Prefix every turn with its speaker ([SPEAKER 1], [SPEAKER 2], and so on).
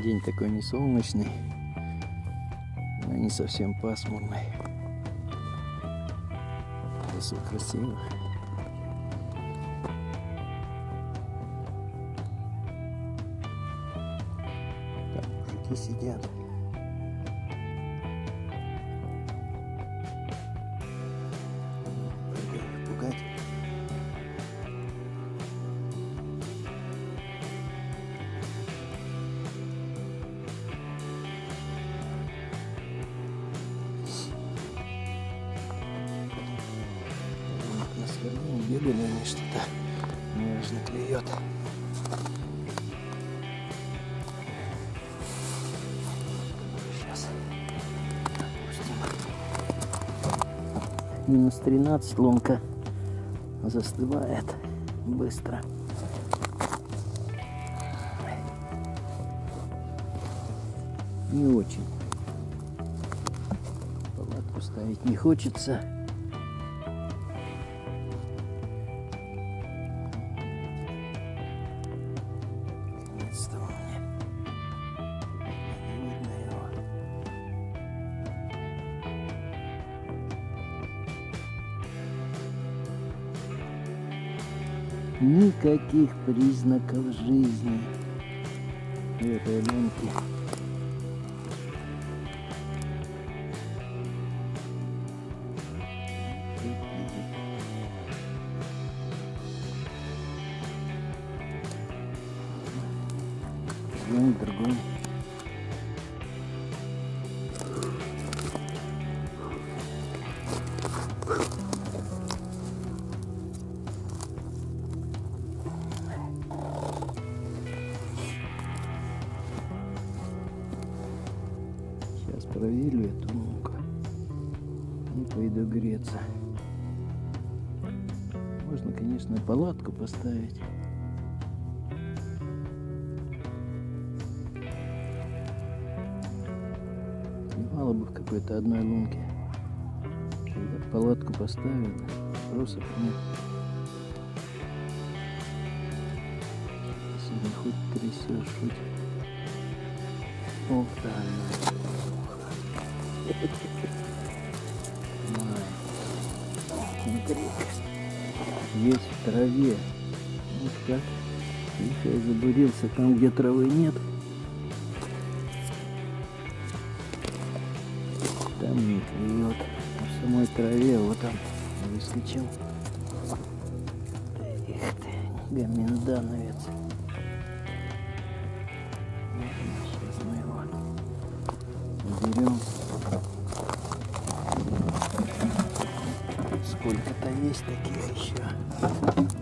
[SPEAKER 1] День такой не солнечный, но не совсем пасмурный. Лесу красиво. Там мужики сидят. Бегали они что-то. Неважно клюет. Сейчас Минус 13 ломка застывает быстро. Не очень. Палатку ставить не хочется. Никаких признаков жизни в этой лунке. Съем другой. Сейчас проверю эту лунку и пойду греться. Можно, конечно, палатку поставить. Мало бы в какой-то одной лунке. Когда палатку поставят, вопросов нет. Сегодня хоть трясешь, хоть... Ох, да, Смотри, есть в траве. Вот как. Я забурился там, где травы нет. Там не клюет. А в самой траве вот он выскочил. Эх ты, гоминдановец. Сейчас мы его уберем. куль. Это есть такие еще.